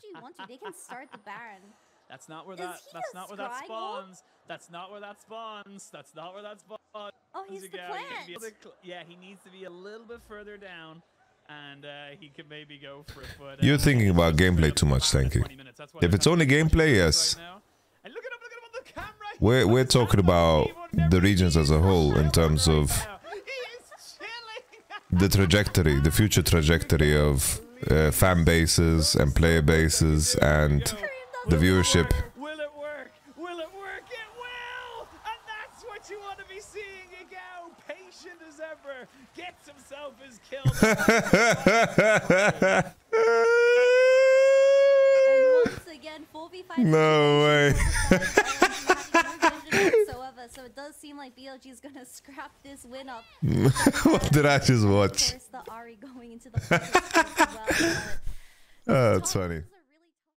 BLG want to, they can start the Baron. That's not where Is that. That's not where that spawns. That's not where that spawns. That's not where that spawns. Oh, he's the again. He plant. needs to Yeah, he needs to be a little bit further down, and uh, he could maybe go for a But uh, You're thinking about gameplay too much, Baron thank you. 20 minutes. That's why If it's only to push gameplay, yes. now. And look at him, look at him on the camera. We're we're talking about the regions as a whole in terms of now. He is chilling. the trajectory, the future trajectory of uh, fan bases and player bases and the viewership. Will it work? Will it work? It will! And that's what you want to be seeing. Yagao, patient as ever, gets himself his kill. Once again, 4v5 No way. so it does seem like BLG is gonna scrap this win up. what did I just watch? Course, the Ari going into the finals as well. but Oh, that's Tom funny. is